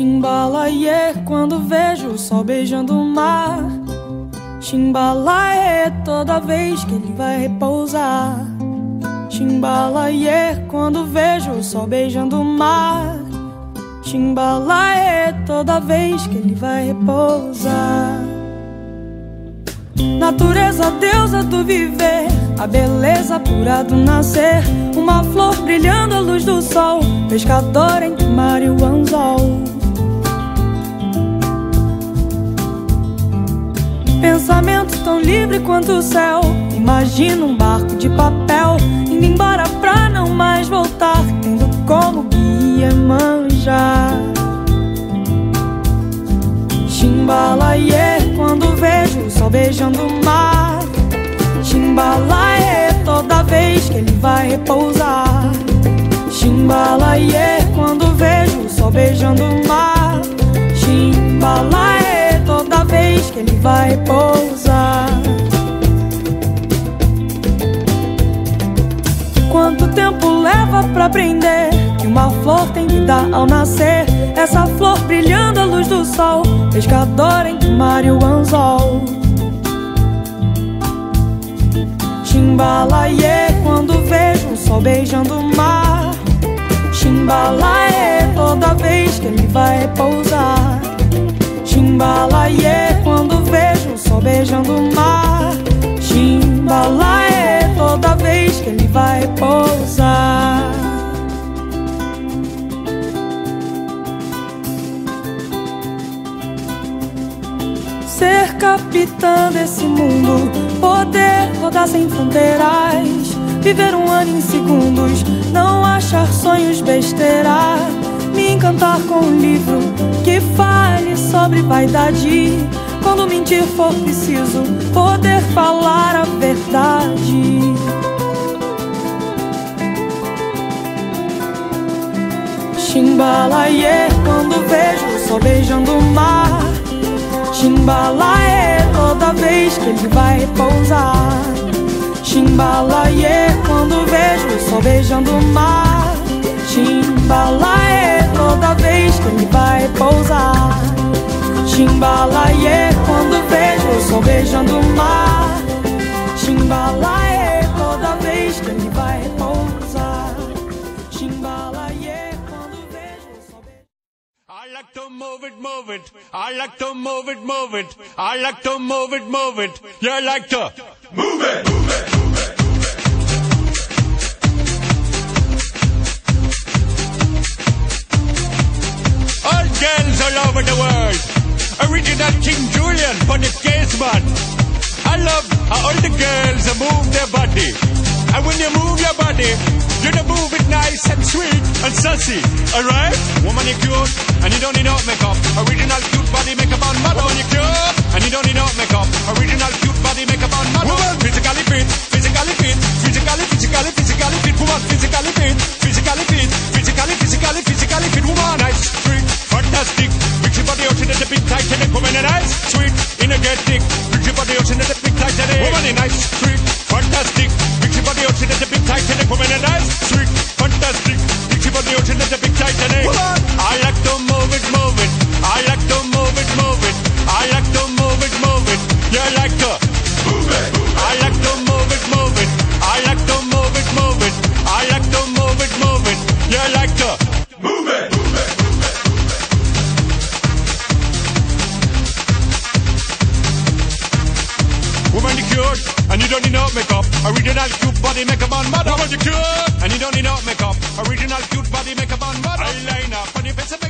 Chimbalaie quando vejo o sol beijando o mar. Chimbalaie toda vez que ele vai repousar. Chimbalaie quando vejo o sol beijando o mar. Chimbalaie toda vez que ele vai repousar. Natureza, deusa do viver, a beleza pura do nascer. Uma flor brilhando à luz do sol, pescador entre o mar e o anzol. Pensamento tão livre quanto o céu. Imagina um barco de papel indo embora pra não mais voltar, tendo como guia manjar. Chimbalaie quando vejo o sol beijando o mar. Chimbalaie toda vez que ele vai repousar. Chimbalaie quando vejo o sol beijando o mar. Chimbalaie ele vai repousar. Quanto tempo leva pra aprender que uma flor tem vida ao nascer? Essa flor brilhando à luz do sol, pescador o mar anzol. Chimbalaie quando vejo o sol beijando o mar. Chimbalaie toda vez que ele vai repousar. Ser capitã desse mundo, poder rodar sem fronteiras, viver um ano em segundos, não achar sonhos besteira, me encantar com um livro que fale sobre vaidade. Quando mentir for preciso, poder falar a verdade. Chimbalaie quando vejo o sol beijando o mar. Chimbalaie toda vez que ele vai repousar. Chimbalaie quando vejo o sol beijando o mar. Chimbalaie toda vez que ele vai repousar. Chimbalaie quando vejo o sol beijando o mar. Chimbalaie like to move it, move it. I like to move it, move it. I like to move it, move it. You like to move it, move it, move it. All girls all over the world. Original King Julian for the case man. I love how all the girls move their body. And when you move your body, nice and sweet and sassy. Alright? Woman, you cute, and you don't need no makeup. Original cute body makeup on model. Woman, you cute, and you don't need no makeup. Original cute body makeup on model. Woman, physically fit, physically fit, physically, physically, physically fit. Woman, physically fit, physically fit, physically, physically, physically fit. Woman, nice, sweet, fantastic. Big body in the big tight and woman, a nice, sweet, energetic. Big body in the big tight and woman, a nice, sweet, Woman, you cute, and you don't need no makeup. Original cute body makeup on mother. Woman, you cute, and you don't need no makeup. Original cute body makeup on mother. Eyeliner, your face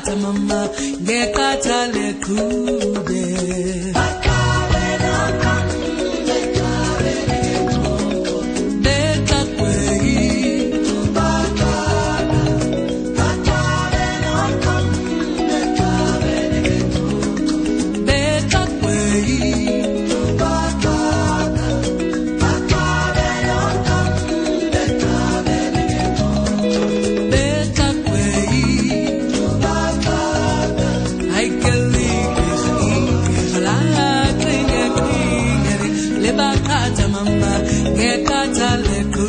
Mama, Gekata Leku. get that cha-cha kata leko.